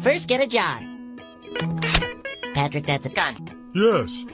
First, get a jar. Patrick, that's a gun. Yes.